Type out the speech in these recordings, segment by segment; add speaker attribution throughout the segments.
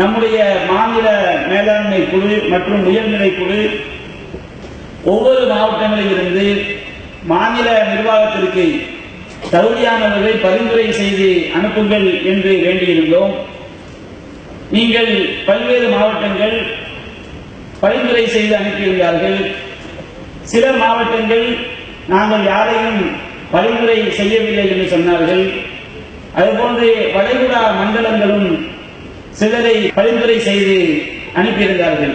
Speaker 1: நம்முடைய மாநில மேலாண்மை குழு மற்றும் உயர்நிலை குழு ஒவ்வொரு மாவட்டங்களில் இருந்து மாநில நிர்வாகத்திற்கு தகுதியானவர்களை பரிந்துரை செய்து அனுப்புங்கள் என்று வேண்டியிருந்தோம். நீங்கள் பல்வேறு மாவட்டங்கள் பரிந்துரை செய்து அனுப்பியிருந்தார்கள். சில மாவட்டங்கள் நாங்கள் யாரையும் பரிந்துரை செய்யவில்லை என்று சொன்னார்கள். அதுபோன்று வளைகுடா மண்டலங்களும் சிலரை பரிந்துரை செய்து அனுப்பியிருந்தார்கள்.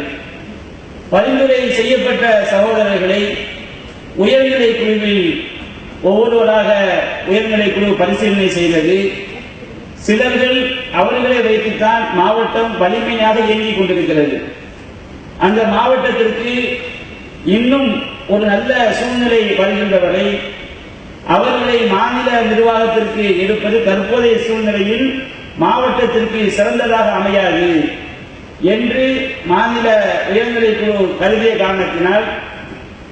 Speaker 1: பரிந்துரை செய்யப்பட்ட சகோதரர்களை உயர்நிலை குழுவில் ஒவ்வொருவராக உயர்நிலை குழு பரிசீலனை செய்தது. சிலர்கள் அவர்களை வைத்துத்தான் மாவட்டம் வலிமையாக இயங்கிக் கொண்டிருக்கிறது. அந்த மாவட்டத்திற்கு இன்னும் ஒரு நல்ல சூழ்நிலை வருகின்றவரை அவர்களை மாநில நிர்வாகத்திற்கு எடுப்பது தற்போதைய சூழ்நிலையில் மாவட்டத்திற்கு சிறந்ததாக அமையாது என்று மாநில உயர்நிலை குழு கருதிய காரணத்தினால்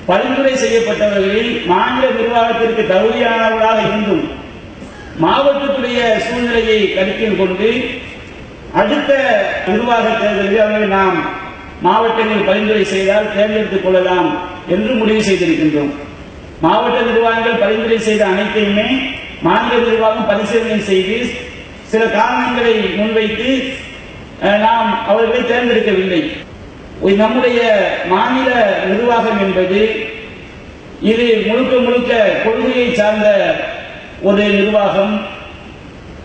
Speaker 1: பரிந்துரை செய்யப்பட்டவர்களில் மாநில நிர்வாகத்திற்கு தகுதியானவர்களாக இருந்தும் மாவட்டத்துடைய சூழ்நிலையை கருத்தில் கொண்டு அடுத்த நிர்வாக தேர்தலில் அவர்களை நாம் மாவட்டங்கள் பரிந்துரை செய்தால் தேர்ந்தெடுத்துக் கொள்ளலாம் என்று முடிவு செய்திருக்கின்றோம். மாவட்ட நிர்வாகங்கள் பரிந்துரை செய்த அனைத்தையுமே மாநில நிர்வாகம் பரிசீலனை செய்து சில காரணங்களை முன்வைத்து நாம் அவர்களை தேர்ந்தெடுக்கவில்லை. நம்முடைய மாநில நிர்வாகம் என்பது இது முழுக்க முழுக்க கொள்கையை சார்ந்த ஒரு நிர்வாகம்.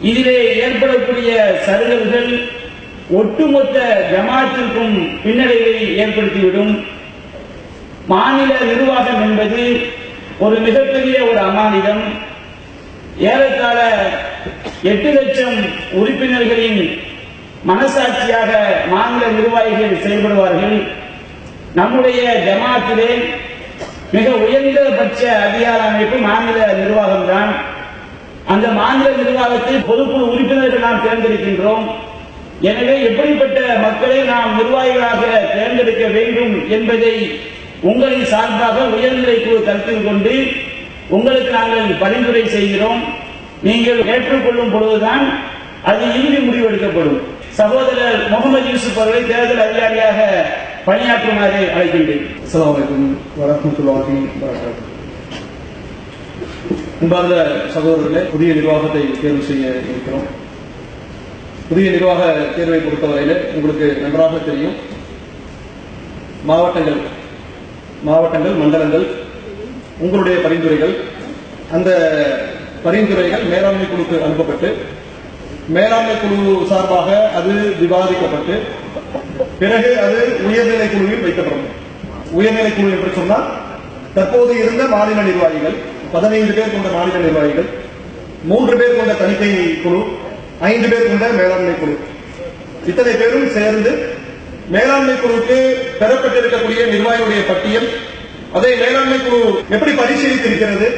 Speaker 1: இதிலே ஏற்படக்கூடிய சருகல்கள் ஒட்டுமொத்த ஜமாத்திற்கும் பின்னடைவை ஏற்படுத்திவிடும். மாநில நிர்வாகம் என்பது ஒரு மிகப்பெரிய ஒரு அமானிதம். ஏறத்தாழ எட்டு லட்சம் உறுப்பினர்களின் மனசாட்சியாக மாநில நிர்வாகிகள் செயல்படுவார்கள். நம்முடைய ஜமாத்திலே மிக உயர்ந்தபட்ச அதிகார அமைப்பு மாநில நிர்வாகம் தான் அந்த மாநில நிர்வாகத்தில் பொதுக்குழு உறுப்பினர்கள் நாம் தேர்ந்தெடுக்கின்றோம். எனவே எப்படிப்பட்ட மக்களை நாம் நிர்வாகிகளாக தேர்ந்தெடுக்க வேண்டும் என்பதை உங்களின் சார்பாக உயர்நிலை குழு கருத்தில் கொண்டு உங்களுக்கு நாங்கள் பரிந்துரை செய்கிறோம். நீங்கள் ஏற்றுக்கொள்ளும் பொழுதுதான் அது இறுதி முடிவெடுக்கப்படும். சகோதரர் முகமது யூசுப் அவர்களை தேர்தல் அதிகாரியாக பணியாற்றுமாறு அழைக்கின்றேன்.
Speaker 2: வபரகாத்துஹு. அன்பார்ந்த சகோதரர்களே புதிய நிர்வாகத்தை தேர்வு செய்ய இருக்கிறோம். புதிய நிர்வாக தேர்வை பொறுத்தவரையில உங்களுக்கு நன்றாக தெரியும். மாவட்டங்கள் மாவட்டங்கள் மண்டலங்கள் உங்களுடைய பரிந்துரைகள் அந்த பரிந்துரைகள் மேலாண்மை குழுக்கு அனுப்பப்பட்டு மேலாண்மை குழு சார்பாக அது விவாதிக்கப்பட்டு பிறகு அது உயர்நிலை குழுவில் வைக்கப்படும். உயர்நிலை குழு என்று சொன்னால் தற்போது இருந்த மாநில நிர்வாகிகள் பதினைந்து பேர் கொண்ட மாநில நிர்வாகிகள் மூன்று பேர் கொண்ட தணிக்கை குழு ஐந்து பேர் கொண்ட மேலாண்மை குழு. இத்தனை பேரும் சேர்ந்து மேலாண்மை குழுவுக்கு பெறப்பட்டிருக்கக்கூடிய நிர்வாகியுடைய பட்டியல் அதை மேலாண்மை குழு எப்படி பரிசீலித்திருக்கிறது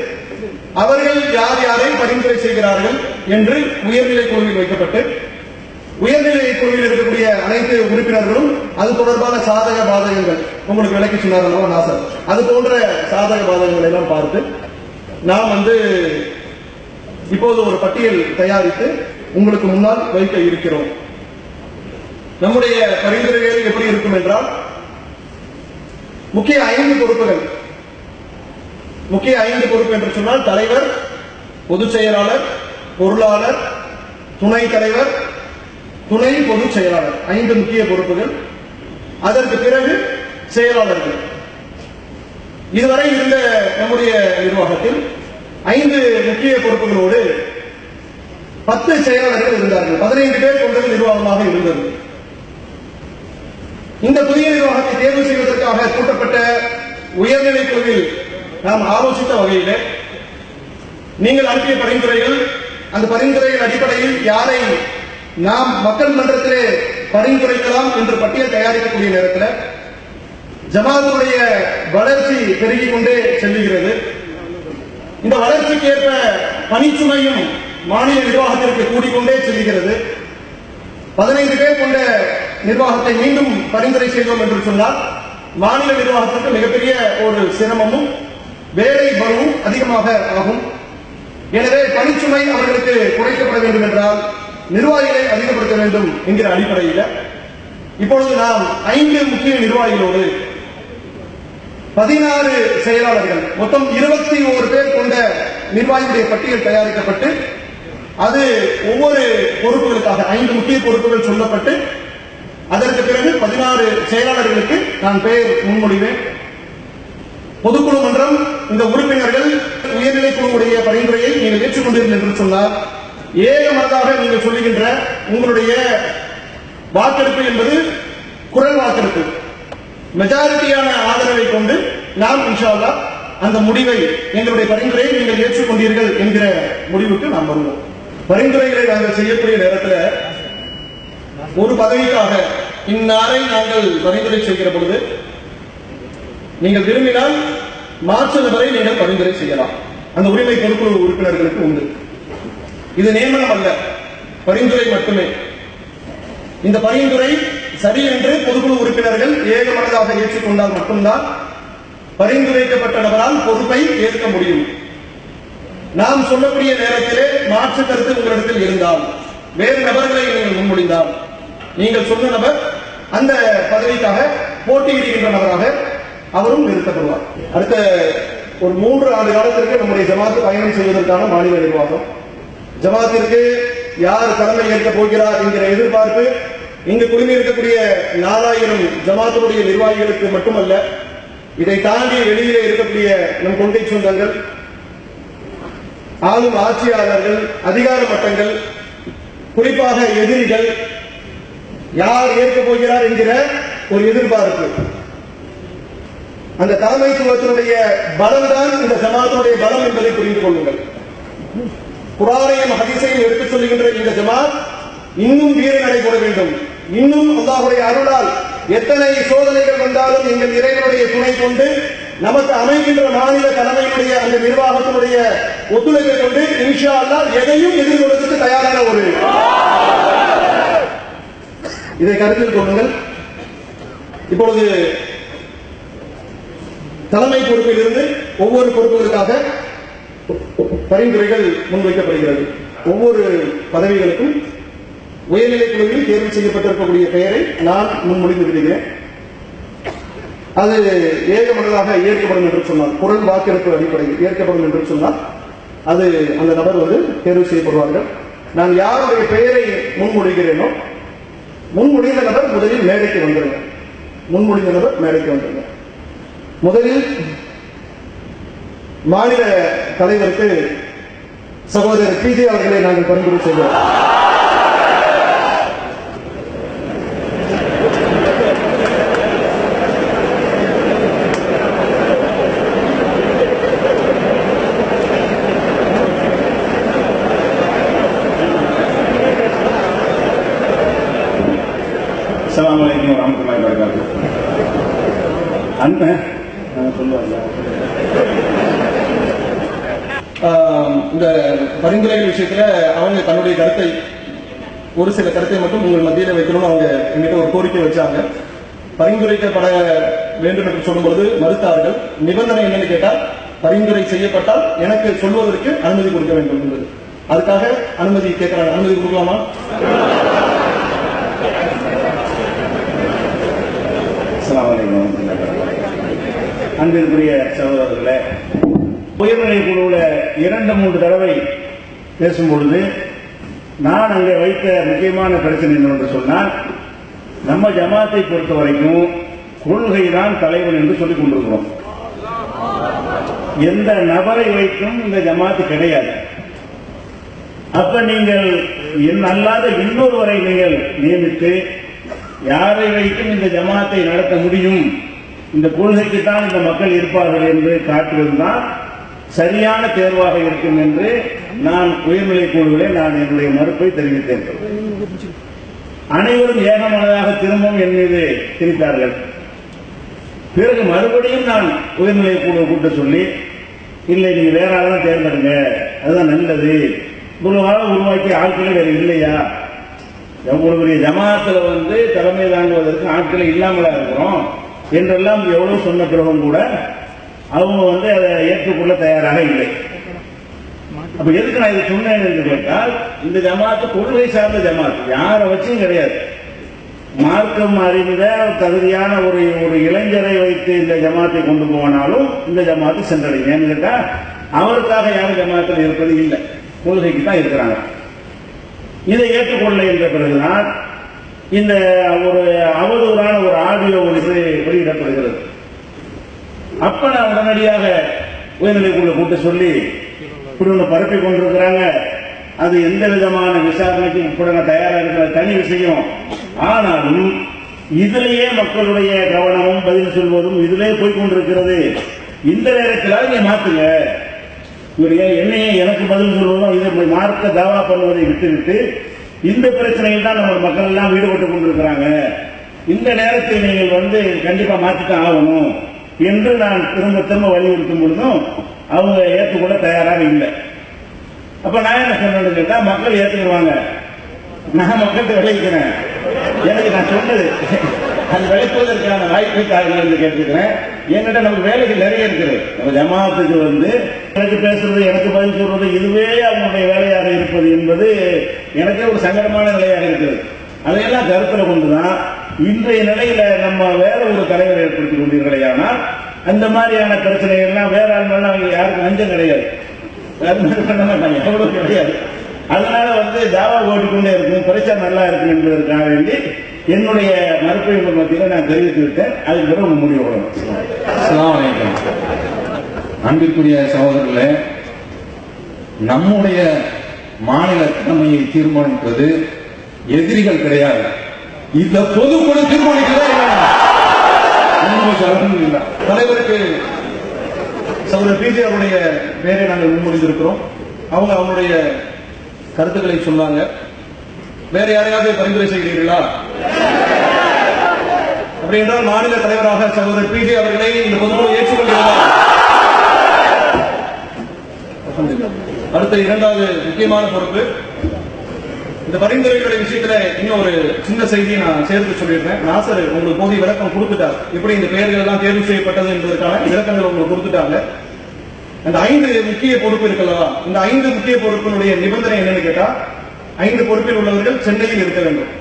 Speaker 2: அவர்கள் யார் யாரை பரிந்துரை செய்கிறார்கள் என்று உயர்நிலை குழுவில் வைக்கப்பட்டு உயர்நிலை குழுவில் இருக்கக்கூடிய அனைத்து உறுப்பினர்களும் அது தொடர்பான சாதக பாதகங்கள். உங்களுக்கு விளக்கி சொன்னார் நாசர் அது போன்ற சாதக பாதகங்களை எல்லாம் பார்த்து நாம் வந்து இப்போது ஒரு பட்டியல் தயாரித்து உங்களுக்கு முன்னால் வைக்க இருக்கிறோம். நம்முடைய பரிந்துரைகள் எப்படி இருக்கும் என்றால் முக்கிய ஐந்து பொறுப்புகள். முக்கிய ஐந்து பொறுப்பு என்று சொன்னால் தலைவர் பொதுச் செயலாளர் பொருளாளர் துணை தலைவர் துணை பொதுச் செயலாளர். ஐந்து முக்கிய பொறுப்புகள். அதற்கு பிறகு செயலாளர்கள். இதுவரை இருந்த நம்முடைய நிர்வாகத்தில் ஐந்து முக்கிய பொறுப்புகளோடு பத்து செயலாளர்கள் இருந்தார்கள். பதினைந்து பேர் கொண்ட நிர்வாகமாக இருந்தது. இந்த புதிய நிர்வாகத்தை தேர்வு செய்வதற்காக கூட்டப்பட்ட உயர்நிலை குழுவில் நாம் ஆலோசித்த வகையில் நீங்கள் அனுப்பிய பரிந்துரைகள் அந்த பரிந்துரைகள் அடிப்படையில் யாரை நாம் மக்கள் மன்றத்திலே பரிந்துரைக்கலாம் என்று பட்டியல் தயாரிக்கக்கூடிய நேரத்தில் ஜமாத்துடைய வளர்ச்சி பெருகிக் கொண்டே செல்லுகிறது. இந்த வளர்ச்சிக்கு ஏற்ப பணிச்சுமையும் மாநில நிர்வாகத்திற்கு கூடிக்கொண்டே செல்கிறது. பதினைந்து பேர் கொண்ட நிர்வாகத்தை மீண்டும் பரிந்துரை செய்தோம் என்று சொன்னால் மாநில நிர்வாகத்திற்கு மிகப்பெரிய ஒரு சிரமமும் வேலை பலவும் அதிகமாக ஆகும். எனவே பணிச்சுமை அவர்களுக்கு குறைக்கப்பட வேண்டும் என்றால் நிர்வாகிகளை அதிகப்படுத்த வேண்டும் என்கிற அடிப்படையில் இப்பொழுது நாம் ஐந்து முக்கிய நிர்வாகிகளோடு பதினாறு செயலாளர்கள் மொத்தம் இருபத்தி ஒரு பேர் கொண்ட நிர்வாகிகளுடைய பட்டியல் தயாரிக்கப்பட்டு அது ஒவ்வொரு பொறுப்புகளுக்காக ஐந்து முக்கிய பொறுப்புகள் சொல்லப்பட்டு அதற்கு பிறகு பதினாறு செயலாளர்களுக்கு நான் பெயர் முன்மொழிவேன். பொதுக்குழு மன்றம் இந்த உறுப்பினர்கள் உயர்நிலை குழுவுடைய பரிந்துரையை நீங்கள் ஏற்றுக்கொண்டீர்கள் என்று சொன்னால் ஏகமனதாக நீங்கள் சொல்லுகின்ற உங்களுடைய வாக்கெடுப்பு என்பது குரல் வாக்கெடுப்பு. மெஜாரிட்டியான ஆதரவை கொண்டு நாம் இன்ஷால்லா அந்த முடிவை எங்களுடைய பரிந்துரையை நீங்கள் ஏற்றுக்கொண்டீர்கள் என்கிற முடிவுக்கு நாம் வருவோம். பரிந்துரைகளை நாங்கள் செய்யக்கூடிய நேரத்தில் ஒரு பதவிக்காக இந்நாளை நாங்கள் பரிந்துரை செய்கிற பொழுது நீங்கள் விரும்பினால் மாற்று நீங்கள் பரிந்துரை செய்யலாம். அந்த உரிமை பொறுப்புள்ள உறுப்பினர்களுக்கு உண்டு. இது நியமனம் அல்ல. பரிந்துரை மட்டுமே. இந்த பரிந்துரை சரி என்று பொதுக்குழு உறுப்பினர்கள் ஏகமனதாக ஏற்றுக்கொண்டால் மட்டும்தான் பரிந்துரைக்கப்பட்ட நபரால் பொறுப்பை ஏற்க முடியும். நாம் சொல்லக்கூடிய நேரத்திலே மாற்று கருத்து உங்களிடத்தில் இருந்தால் வேறு நபர்களை நீங்கள் முன்மொழிந்தால் நீங்கள் சொன்ன நபர் அந்த பதவிக்காக போட்டியிடுகின்ற நபராக அவரும் நிறுத்தப்படுவார். அடுத்த ஒரு மூன்று ஆண்டு காலத்திற்கு நம்முடைய ஜமாத்து பயணம் செய்வதற்கான மாநில நிர்வாகம். ஜமாத்திற்கு யார் தலைமை ஏற்க போகிறார் என்கிற எதிர்பார்ப்பு இங்கு குழுமி இருக்கக்கூடிய நாலாயிரம் ஜமாத்துடைய நிர்வாகிகளுக்கு மட்டுமல்ல இதை தாண்டி வெளியிலே இருக்கக்கூடிய நம் கொண்டை சொந்தங்கள் ஆளும் ஆட்சியாளர்கள் அதிகார மட்டங்கள் குறிப்பாக எதிரிகள் யார் ஏற்க போகிறார் என்கிற ஒரு எதிர்பார்ப்பு. அந்த தலைமைத்துவத்தினுடைய பலம் தான் இந்த ஜமாத்தினுடைய பலம் என்பதை புரிந்து கொள்ளுங்கள். குரானையும் ஹதீஸையும் எடுத்துச் சொல்லுகின்ற இந்த ஜமாத் இன்னும் வீர நடைபெற வேண்டும். இன்னும் அல்லாஹுடைய அருளால் எத்தனை சோதனைகள் வந்தாலும் எங்கள் இறைவனுடைய துணை கொண்டு நமக்கு அமைகின்ற மாநில தலைமையினுடைய அந்த நிர்வாகத்தினுடைய ஒத்துழைப்பை கொண்டு இன்ஷா அல்லா எதையும் எதிர்கொள்வதற்கு தயாரான ஒரு இதை கருத்தில் கொள்ளுங்கள். இப்பொழுது தலைமை பொறுப்பில் இருந்து ஒவ்வொரு பொறுப்புகளுக்காக பரிந்துரைகள் முன்வைக்கப்படுகிறது. ஒவ்வொரு பதவிகளுக்கும் உயர்நிலை குழுவில் தேர்வு செய்யப்பட்டிருக்கக்கூடிய பெயரை நான் முன்மொழிந்து விடுகிறேன். அது ஏகமனதாக ஏற்கப்படும் என்று சொன்னால் குரல் வாக்கெடுப்பு அடிப்படையில் ஏற்கப்படும் என்று சொன்னால் அது அந்த நபர் வந்து தேர்வு செய்யப்படுவார்கள். நான் யாருடைய பெயரை முன்மொழிகிறேனோ முன்மொழிந்த நபர் முதலில் மேடைக்கு வந்துடுங்க முன்மொழிந்த நபர் மேடைக்கு வந்துருங்க முதலில் மாநில தலைவருக்கு சகோதரர் பிஜே அவர்களை நாங்கள் பரிந்துரை செய்வோம்.
Speaker 3: அஸ்ஸலாமு அலைக்கும் வபரகாத்துஹு அண்ணன்
Speaker 2: இந்த பரிந்துரைகள் விஷயத்துல அவங்க தன்னுடைய கருத்தை ஒரு சில கருத்தை மட்டும் உங்கள் மத்தியில வைக்கணும்னு அவங்க எங்கிட்ட ஒரு கோரிக்கை வச்சாங்க. பரிந்துரைக்கப்பட வேண்டும் என்று சொல்லும்போது மறுத்தார்கள். நிபந்தனை என்னன்னு கேட்டால் பரிந்துரை செய்யப்பட்டால் எனக்கு சொல்வதற்கு அனுமதி கொடுக்க வேண்டும் என்பது. அதுக்காக அனுமதி கேட்கிறாங்க. அனுமதி கொடுக்கலாமா?
Speaker 3: அன்பிற்குரிய சகோதரர்களே உயர்நிலை குழுவில் இரண்டு மூன்று தடவை பேசும்பொழுது நான் அங்கே வைத்த முக்கியமான பிரச்சனை என்னவென்று சொன்னால் நம்ம ஜமாத்தை பொறுத்த வரைக்கும் கொள்கை தான் தலைவன் என்று சொல்லிக் கொண்டிருக்கிறோம். எந்த நபரை வைக்கும் இந்த ஜமாத்து கிடையாது. அப்ப நீங்கள் என் அல்லாத இன்னொருவரை நீங்கள் நியமித்து யாரை வைக்கும் இந்த ஜமாத்தை நடத்த முடியும்? இந்த கொள்கைக்கு தான் இந்த மக்கள் இருப்பார்கள் என்று காட்டுவதுதான் சரியான தேர்வாக இருக்கும் என்று நான் உயர்நிலை குழுவிலே நான் என்னுடைய மறுப்பை தெரிவித்தேன். அனைவரும் ஏகமனதாக திரும்பவும் என் மீது திரித்தார்கள். பிறகு மறுபடியும் நான் உயர்நிலை குழு கூட்ட சொல்லி இல்லை நீங்க வேற ஆளெல்லாம் தேர்ந்தெடுங்க. அதுதான் நல்லது. குழுவாக உருவாக்கி ஆட்களே வேற இல்லையா? உங்களுடைய பெரிய ஜமாத்துல வந்து தலைமை தாங்குவதற்கு ஆட்களை இல்லாமலா இருக்கிறோம். என்றெல்லாம் எவ்வளவு சொன்ன பிறகும் கூட அவங்க வந்து அதை ஏற்றுக்கொள்ள தயாராக இல்லை. அப்ப எதுக்கு நான் இதை சொன்னேன் என்று கேட்டால் இந்த ஜமாத்து கொள்கை சார்ந்த ஜமாத்து யாரை வச்சும் கிடையாது. மார்க்கம் அறிந்த தகுதியான ஒரு ஒரு இளைஞரை வைத்து இந்த ஜமாத்தை கொண்டு போனாலும் இந்த ஜமாத்து சென்றடையும். ஏன்னு கேட்டா அவருக்காக யாரும் ஜமாத்தில் இருப்பது இல்லை. கொள்கைக்கு தான் இருக்கிறாங்க. இதை ஏற்றுக்கொள்ள என்ற பிறகுதான் இந்த ஒரு அவதூறான ஒரு ஆடியோ ஒன்று வெளியிடப்படுகிறது. அப்ப நான் உடனடியாக உயர்நிலைக்குள்ள கூட்ட சொல்லி இப்படி ஒன்று பரப்பி கொண்டிருக்கிறாங்க. அது எந்த விதமான விசாரணைக்கு உட்பட தயாரா இருக்கிற தனி விஷயம். ஆனாலும் இதிலேயே மக்களுடைய கவனமும் பதில் சொல்வதும் இதிலே போய்கொண்டிருக்கிறது இந்த நேரத்தில் நீங்க மாத்துங்க. இவருடைய என்னையே எனக்கு பதில் சொல்வதும் இதை மார்க்க தாவா பண்ணுவதை விட்டுவிட்டு இந்த பிரச்சனையில் தான் நம்ம மக்கள் எல்லாம் ஈடுபட்டு கொண்டிருக்கிறாங்க. இந்த நேரத்தை நீங்கள் வந்து கண்டிப்பா மாற்றித்தான் ஆகணும் என்று நான் திரும்ப திரும்ப வலியுறுத்தும் பொழுதும் அவங்க ஏற்றுக்கொள்ள தயாராக இல்லை. அப்ப நான் என்ன சொன்னேன்னு கேட்டா மக்கள் ஏற்றுக்குவாங்க நான் மக்கள்கிட்ட விளைவிக்கிறேன். எனக்கு நான் சொன்னது அது விளைப்பதற்கான வாய்ப்பை தாருங்கள் என்று கேட்டுக்கிறேன் என்கிட்ட நமக்கு வேலைகள் நிறைய இருக்குது. நம்ம ஜமாத்துக்கு வந்து எனக்கு பேசுறது எனக்கு பதில் சொல்றது இதுவே அவங்களுடைய வேலையாக இருப்பது என்பது எனக்கே ஒரு சங்கடமான நிலையாக இருக்குது. அதையெல்லாம் கருத்தில் கொண்டுதான் இன்றைய நிலையில நம்ம வேற ஒரு தலைவர் ஏற்படுத்தி கொண்டீர்களேயானால் அந்த மாதிரியான பிரச்சனைகள்லாம் வேற ஆளுங்கள்லாம் யாருக்கும் நஞ்சம் கிடையாது. அது எவ்வளவு கிடையாது. அதனால வந்து தாவா ஓடிக்கொண்டே இருக்கும். பிரச்சனை நல்லா இருக்கும் என்பதற்காக வேண்டி என்னுடைய மறுப்பை உங்கள் மத்தியில் நான் தெரிவித்து விட்டேன். அதுக்கு பிறகு உங்க முடிவு கொள்ளணும்
Speaker 4: அன்பிற்குரிய சகோதரர்களே நம்முடைய மாநில தலைமையை தீர்மானிப்பது எதிரிகள் கிடையாது. இந்த பொதுக்குழு தீர்மானிக்கிறதா
Speaker 2: தலைவருக்கு சௌரவ் பிஜே அவருடைய பேரை நாங்கள் முன்மொழிந்திருக்கிறோம். அவங்க அவங்களுடைய கருத்துக்களை சொன்னாங்க. வேற யாரையாவது பரிந்துரை செய்கிறீர்களா? அப்படி என்றால் மாநில தலைவராக சகோதரர் பிஜி அவர்களை இந்த பொதுக்குழு ஏற்றுக்கொள்கிறார் அடுத்த இரண்டாவது முக்கியமான பொறுப்பு. இந்த பரிந்துரைகளுடைய விஷயத்துல இன்னும் ஒரு சின்ன செய்தியை நான் சேர்த்து சொல்லியிருக்கேன். நாசர் உங்களுக்கு போதிய விளக்கம் கொடுத்துட்டார். எப்படி இந்த பெயர்கள் எல்லாம் தேர்வு செய்யப்பட்டது என்பதற்கான விளக்கங்கள் உங்களுக்கு கொடுத்துட்டாங்க. அந்த ஐந்து முக்கிய பொறுப்பு இருக்கலவா இந்த ஐந்து முக்கிய பொறுப்பினுடைய நிபந்தனை என்னன்னு கேட்டா ஐந்து பொறுப்பில் உள்ளவர்கள் சென்னையில் இருக்க வேண்டும்.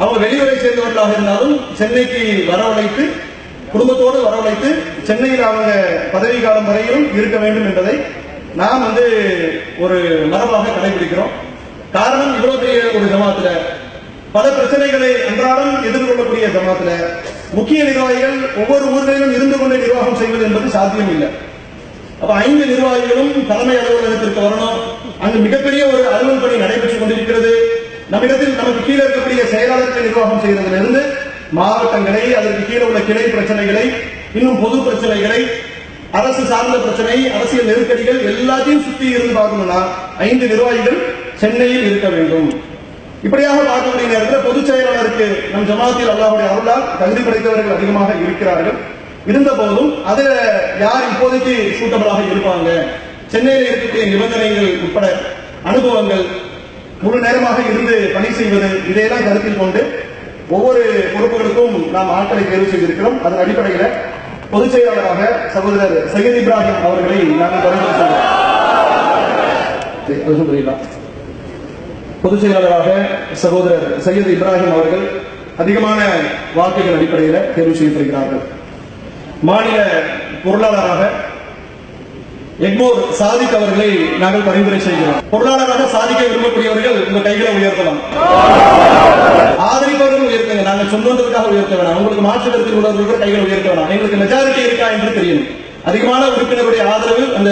Speaker 2: அவங்க வெளியூரை சேர்ந்தவர்களாக இருந்தாலும் சென்னைக்கு வரவழைத்து குடும்பத்தோடு வரவழைத்து சென்னையில் அவங்க பதவி காலம் வரையிலும் இருக்க வேண்டும் என்பதை நாம் வந்து ஒரு மரபாக கடைபிடிக்கிறோம். காரணம் இவ்வளவு பெரிய ஒரு ஜமாத்துல. பல பிரச்சனைகளை அன்றாடம் எதிர்கொள்ளக்கூடிய ஜமாத்துல. முக்கிய நிர்வாகிகள் ஒவ்வொரு ஊர்களிலும் இருந்து கொண்டு நிர்வாகம் செய்வது என்பது சாத்தியம் இல்லை அப்ப ஐந்து நிர்வாகிகளும் தலைமை அலுவலகத்திற்கு வரணும். அங்கு மிகப்பெரிய ஒரு அலுவல் பணி நடைபெற்றுக் கொண்டிருக்கிறது. நம்மிடத்தில் நமக்கு கீழே இருக்கக்கூடிய செயலாளர்கள் நிர்வாகம் செய்வதிலிருந்து மாவட்டங்களை அதற்கு கீழே உள்ள கிளை பிரச்சனைகளை இன்னும் பொது பிரச்சனைகளை அரசு சார்ந்த பிரச்சனை அரசியல் நெருக்கடிகள் எல்லாத்தையும் சுத்தி இருந்து பார்க்கணும்னா ஐந்து நிர்வாகிகள் சென்னையில் இருக்க வேண்டும். இப்படியாக பார்க்கக்கூடிய நேரத்தில் பொதுச் செயலாளருக்கு நம் ஜமாத்தில் அல்லாவுடைய அருளால் தகுதி படைத்தவர்கள் அதிகமாக இருக்கிறார்கள். இருந்த போதும் அது யார் இப்போதைக்கு சூட்டபிளாக இருப்பாங்க? சென்னையில் இருக்கக்கூடிய நிபந்தனைகள் உட்பட அனுபவங்கள் முழு நேரமாக இருந்து பணி செய்வது இதையெல்லாம் கருத்தில் கொண்டு ஒவ்வொரு பொறுப்புகளுக்கும் நாம் ஆட்களை தேர்வு செய்திருக்கிறோம். அதன் அடிப்படையில் பொதுச் செயலாளராக சகோதரர் சையத் இப்ராஹிம் அவர்களை நாங்கள் பரிந்துரை செய்கிறோம் பொதுச் செயலாளராக சகோதரர் சையத் இப்ராஹிம் அவர்கள் அதிகமான வாக்குகள் அடிப்படையில் தேர்வு செய்யப்படுகிறார்கள். மாநில பொருளாளராக எக்மோர் சாதிக் அவர்களை நாங்கள் பரிந்துரை செய்கிறோம். பொருளாளராக சாதிக்க விரும்பக்கூடியவர்கள் உங்க கைகளை உயர்த்தலாம். ஆதரிப்பவர்கள் உயர்த்துங்க நாங்கள் சொந்தத்துக்காக உயர்த்த வேணாம். உங்களுக்கு மாற்று கருத்தில் உள்ளவர்கள் கைகளை உயர்த்த வேணாம். எங்களுக்கு மெஜாரிட்டி இருக்கா என்று தெரியும். அதிகமான உறுப்பினருடைய ஆதரவு அந்த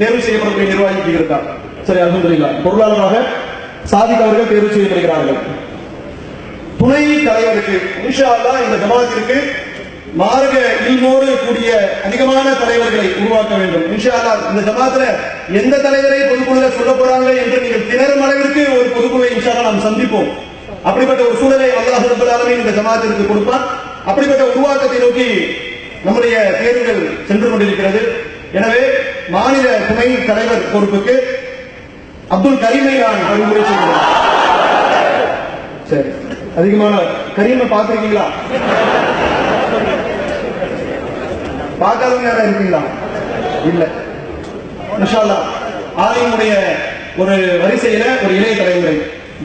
Speaker 2: தேர்வு செய்யப்படக்கூடிய நிர்வாகிக்கு இருக்கா? சரி அல்ஹம்துலில்லாஹ் பொருளாளராக சாதிக் அவர்கள் தேர்வு செய்யப்படுகிறார்கள். துணை தலைவருக்கு இன்ஷா இந்த ஜமாத்திற்கு மார்க இல்மோடு கூடிய அதிகமான தலைவர்களை உருவாக்க வேண்டும். இன்ஷா இந்த ஜமாத்துல எந்த தலைவரை பொதுக்குழுல சொல்ல போறாங்க என்று நீங்கள் திணறும் அளவிற்கு ஒரு பொதுக்குழுவை இன்ஷா நாம் சந்திப்போம். அப்படிப்பட்ட ஒரு சூழலை அல்லாஹ் ரப்பல் இந்த ஜமாத்திற்கு கொடுப்பான். அப்படிப்பட்ட உருவாக்கத்தை நோக்கி நம்முடைய தேர்வுகள் சென்று கொண்டிருக்கிறது. எனவே மாநில துணை தலைவர் பொறுப்புக்கு அப்துல் கரீமை நான் பரிந்துரை செய்கிறேன் சரி. அதிகமான கரீமை பார்த்துருக்கீங்களா? பார்க்காதவங்க யாரா இருக்கீங்களா? இல்ல. இன்ஷா அல்லாஹ் ஆலயமுடைய ஒரு வரிசையில ஒரு இளைய தலைமுறை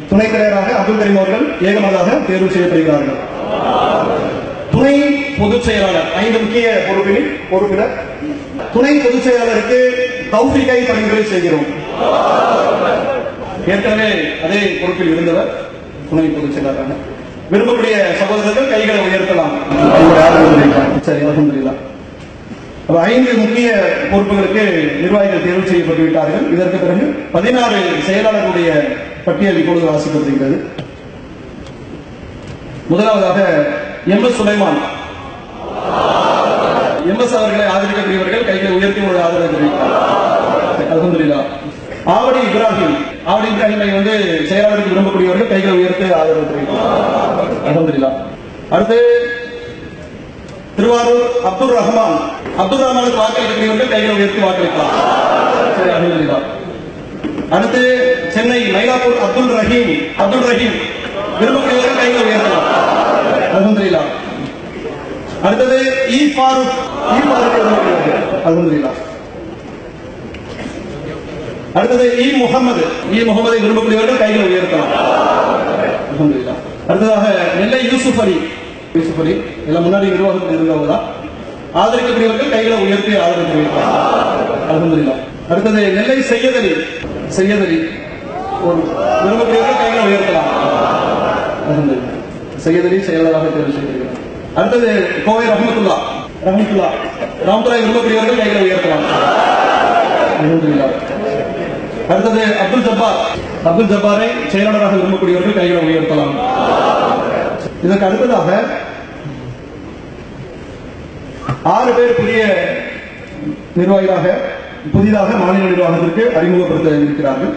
Speaker 2: துணைத் தலைவராக அப்துல் கரீம் அவர்கள் ஏகமனதாக தேர்வு செய்யப்படுகிறார்கள். துணை பொதுச் செயலாளர் ஐந்து முக்கிய பொறுப்பில் பொறுப்பினர். துணை பொதுச் செயலாளருக்கு தௌஃபிகை பரிந்துரை செய்கிறோம். ஏற்கனவே அதே பொறுப்பில் இருந்தவர் துணை பொதுச் செயலாளராக விரும்பக்கூடிய சகோதரர்கள் கைகளை உயர்த்தலாம். சரி அல்ஹம்துலில்லாஹ். அப்ப ஐந்து முக்கிய பொறுப்புகளுக்கு நிர்வாகிகள் தேர்வு செய்யப்பட்டு விட்டார்கள். இதற்கு பிறகு பதினாறு செயலாளர்களுடைய பட்டியல் இப்பொழுது வாசிக்கப்படுகிறது. முதலாவதாக M S Sulaiman. M S அவர்களை ஆதரிக்கக்கூடியவர்கள் கைகளை உயர்த்தி ஒரு ஆதரவு தெரிவித்தார். அல்ஹம்துலில்லாஹ் ஆவடி இப்ராஹிம். ஆவடி இப்ராஹிமை வந்து செயலாளருக்கு விரும்பக்கூடியவர்கள் கைகளை உயர்த்து ஆதரவு தெரிவித்தார். அலமதுல்லா அடுத்து திருவாரூர் அப்துல் ரஹ்மான். அப்துல் ரஹ்மானுக்கு வாக்களிக்கக்கூடியவர்கள் கைகளை உயர்த்தி வாக்களிக்கலாம் அடுத்து சென்னை மயிலாப்பூர் அப்துல் ரஹீம். அப்துல் ரஹீம் விரும்பக்கூடியவர்கள் கைகளை உயர்த்தலாம். அலமதுல்லா அடுத்தது இ ஃபாரூக். இ ஃபாரூக் விரும்பக்கூடியவர்கள். அடுத்தது இ முகமது இ முகமதை விரும்பக்கூடியவர்கள் கைகளை உயர்த்தலாம். அலமதுல்லா அடுத்ததாக நெல்லை யூசுப் அலி. யூசுப் அலி எல்லாம் முன்னாடி நிர்வாகத்தில் இருந்தவங்க தான். ஆதரிக்கக்கூடியவர்கள் கைகளை உயர்த்தி ஆதரவு தெரிவிப்பாங்க அடுத்தது நெல்லை செய்யத் அலி ஒரு விரும்பக்கூடியவர்கள் கைகளை உயர்த்தலாம். அல்ஹம்துலில்லாஹ் செயலாளராக தேர்வு செய்திருக்கிறார். அடுத்தது கோவை ரஹமத்துல்லா. ரஹமத்துல்லா. ராமத்துல்லா விரும்பக்கூடியவர்கள் கைகளை உயர்த்தலாம். அல்ஹம்துலில்லாஹ் அடுத்தது அப்துல் ஜப்பார். அப்துல் ஜப்பாரை செயலாளராக விரும்பக்கூடியவர்கள் கைகளை உயர்த்தலாம். இதற்கு அடுத்ததாக ஆறு பேர் புதிய நிர்வாகிகளாக புதிதாக மாநில நிர்வாகத்திற்கு அறிமுகப்படுத்த இருக்கிறார்கள்.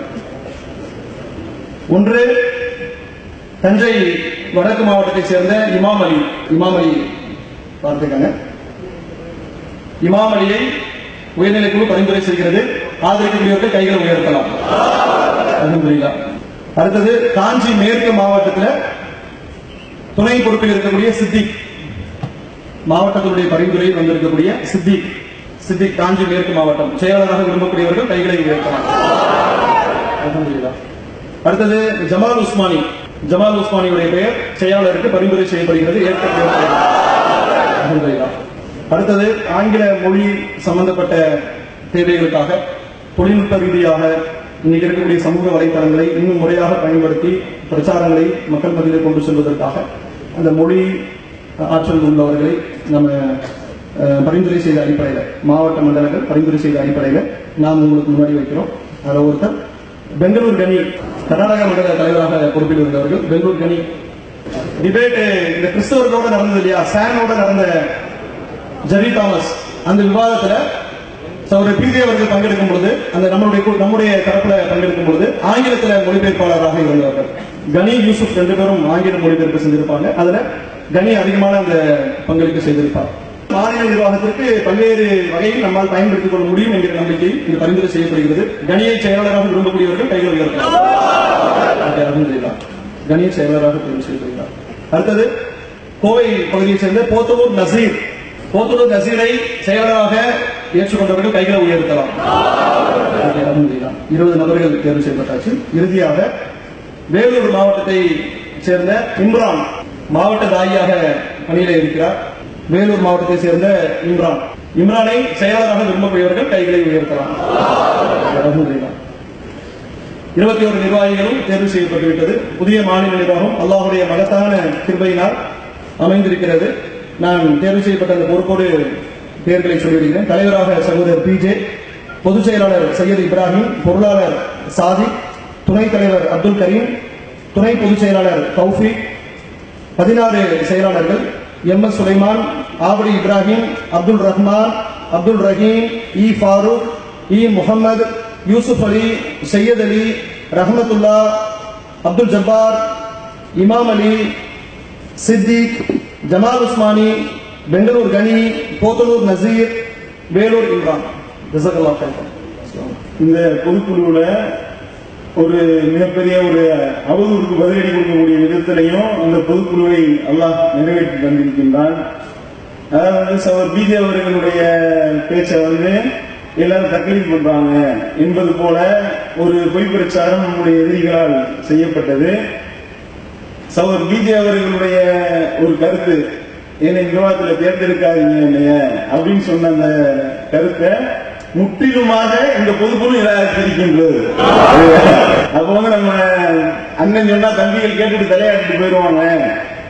Speaker 2: ஒன்று தஞ்சை வடக்கு மாவட்டத்தைச் சேர்ந்த இமாம் அலி. இமாம் அலி பார்த்துக்கங்க இமாம் அலியை உயர்நிலைக்குழு பரிந்துரை செய்கிறது. ஆதரிக்கக்கூடியவர்கள் கைகளை உயர்த்தலாம். அடுத்தது காஞ்சி மேற்கு மாவட்டத்தில் துணை பொறுப்பில் இருக்கக்கூடிய சித்திக். மாவட்டத்தினுடைய பரிந்துரையில் வந்திருக்கக்கூடிய சித்திக். சித்திக் காஞ்சி மேற்கு மாவட்டம். செயலாளராக விரும்பக்கூடியவர்கள் கைகளை உயர்த்தலாம் அடுத்தது ஜமால் உஸ்மானி. ஜமால் உஸ்மானியுடைய பெயர் செயலாளருக்கு பரிந்துரை செய்யப்படுகிறது. ஏற்கனவே அடுத்தது ஆங்கில மொழி சம்பந்தப்பட்ட தேவைகளுக்காக தொழில்நுட்ப ரீதியாக இன்னைக்கு இருக்கக்கூடிய சமூக வலைத்தளங்களை இன்னும் முறையாக பயன்படுத்தி பிரச்சாரங்களை மக்கள் மத்தியில் கொண்டு செல்வதற்காக அந்த மொழி ஆற்றல் உள்ளவர்களை நம்ம பரிந்துரை செய்த அடிப்படையில் மாவட்ட மண்டலங்கள் பரிந்துரை செய்த அடிப்படையில் நாம் உங்களுக்கு முன்னாடி வைக்கிறோம். அதில் ஒருத்தர் பெங்களூர் கனி கர்நாடக மண்டல தலைவராக பொறுப்பில் இருந்தவர்கள் பெங்களூர் கனி டிபேட் இந்த கிறிஸ்தவர்களோட நடந்தது இல்லையா? சேனோட நடந்த ஜெரி தாமஸ் அந்த விவாதத்தில் சகோதரர் பிஜே அவர்கள் பங்கெடுக்கும் பொழுது அந்த நம்மளுடைய நம்முடைய தரப்புல பங்கெடுக்கும் பொழுது ஆங்கிலத்துல மொழிபெயர்ப்பாளராக இருந்தவர்கள். கனி யூசுப் ரெண்டு பேரும் ஆங்கில மொழிபெயர்ப்பு செஞ்சிருப்பாங்க. அதுல கனி அதிகமான அந்த பங்களிப்பு செய்திருப்பார். மாநில நிர்வாகத்திற்கு பல்வேறு வகையில் நம்மால் பயன்படுத்திக் கொள்ள முடியும் என்கிற நம்பிக்கை இது பரிந்துரை செய்யப்படுகிறது. கனியை செயலாளராக விரும்பக்கூடியவர்கள் கைகள் உயர்த்தலாம் கனியை செயலாளராக தேர்வு செய்யப்படுகிறார். அடுத்தது கோவை பகுதியைச் சேர்ந்த போத்தவூர் நசீர். போத்தூர் நசீரை செயலராக ஏற்றுக்கொண்டவர்கள் கைகளை உயர்த்தலாம். இருபது நபர்கள் தேர்வு செய்யப்பட்டாச்சு. இறுதியாக வேலூர் மாவட்டத்தை சேர்ந்த இம்ரான் மாவட்ட தாயியாக பணியில இருக்கிறார். வேலூர் மாவட்டத்தை சேர்ந்த இம்ரான். இம்ரானை செயலாளராக விரும்பக்கூடியவர்கள் கைகளை உயர்த்தலாம். இருபத்தி ஒரு நிர்வாகிகளும் தேர்வு செய்யப்பட்டு விட்டது புதிய மாநில நிர்வாகம் அல்லாஹுடைய மகத்தான கிருபையினால் அமைந்திருக்கிறது. நான் தேர்வு செய்யப்பட்ட அந்த பொறுப்போடு பெயர்களை சொல்லிவிடுகிறேன் தலைவராக சகோதரர் பிஜே பொதுச் செயலாளர் சையது இப்ராஹிம் பொருளாளர் சாதி துணைத் தலைவர் அப்துல் கரீம் துணை பொதுச் செயலாளர் தௌஃபிக் பதினாறு செயலாளர்கள் எம் எஸ் சுலைமான் ஆபடி இப்ராஹிம் அப்துல் ரஹ்மான் அப்துல் ரஹீம் இ ஃபாரூக் இ முகமது யூசுப் அலி சையத் அலி ரஹமத்துல்லா அப்துல் ஜப்பார் இமாம் அலி சித்திக் ஜமால் உஸ்மானி பெங்களூர் கனி போத்தனூர் நசீர் வேலூர் இம்ரான்.
Speaker 3: இந்த பொதுக்குழுவில் ஒரு மிகப்பெரிய ஒரு அவதூறுக்கு பதிலடி கொடுக்கக்கூடிய விதத்திலையும் அந்த பொதுக்குழுவை அல்லாஹ் நிறைவேற்றி தந்திருக்கின்றான். அதாவது சவர் பிஜே அவர்களுடைய பேச்சை வந்து எல்லாரும் தக்லீஃப் பண்றாங்க என்பது போல
Speaker 5: ஒரு பொய் பிரச்சாரம் நம்முடைய எதிரிகளால் செய்யப்பட்டது. சௌர் பிஜே அவர்களுடைய ஒரு கருத்து என்னை விவாதத்தில் தேர்ந்தெடுக்காதீங்க என்னைய அப்படின்னு சொன்ன அந்த கருத்தை முற்றிலுமாக இந்த பொதுக்குழு நிராகரித்திருக்கின்றது அப்ப வந்து நம்ம அண்ணன் சொன்னா தம்பிகள் கேட்டுட்டு தலையாட்டிட்டு போயிடுவாங்க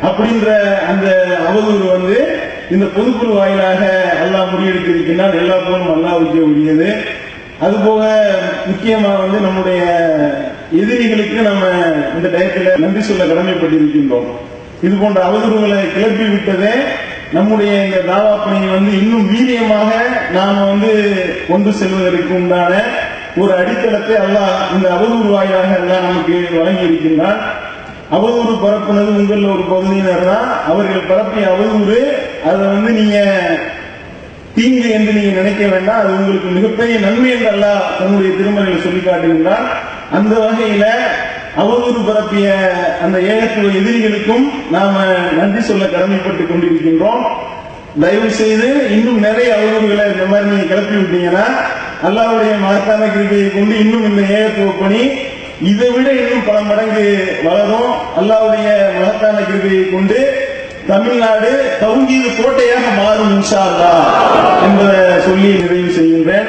Speaker 5: அப்படின்ற அந்த அவதூறு வந்து இந்த பொதுக்குழு வாயிலாக அல்லாஹ் முறியெடுத்திருக்கின்றான். எல்லா போலும் அல்லாவுக்கே உரியது அதுபோக முக்கியமா வந்து நம்முடைய எதிரிகளுக்கு நம்ம இந்த டயத்தில் நன்றி சொல்ல கடமைப்பட்டிருக்கின்றோம். இது போன்ற அவதூறுகளை கிளப்பி விட்டதே நம்முடைய இந்த தாவாப்பணியை வந்து இன்னும் வீரியமாக நாம் வந்து கொண்டு செல்வதற்கு உண்டான ஒரு அடித்தளத்தை அல்லாஹ் இந்த அவதூறு வாயிலாக எல்லாம் நமக்கு வழங்கி இருக்கின்றான் அவதூறு பரப்புனது உங்களில் ஒரு பகுதியினர் தான் அவர்கள் பரப்பிய அவதூறு அதை வந்து நீங்க தீங்கு என்று நீங்க நினைக்க வேண்டாம். அது உங்களுக்கு மிகப்பெரிய நன்மை என்று அல்லாஹ் தன்னுடைய திருமறையில் சொல்லி காட்டுகின்றான் அந்த வகையில அவதூறு பரப்பிய அந்த ஏகத்துவ எதிரிகளுக்கும் நாம நன்றி சொல்ல கடமைப்பட்டு கொண்டிருக்கின்றோம். தயவு செய்து இன்னும் நிறைய அவதூறுகளை இந்த மாதிரி நீங்க கிளப்பி விட்டீங்கன்னா அல்லாவுடைய மகத்தான கிருபையை கொண்டு இன்னும் இந்த ஏகத்துவ பணி இதை விட இன்னும் பல மடங்கு வளரும். அல்லாவுடைய மகத்தான கிருபையை கொண்டு தமிழ்நாடு தௌங்கீது கோட்டையாக மாறும் இன்ஷா அல்லாஹ் என்பதை சொல்லி நிறைவு செய்கின்றேன்.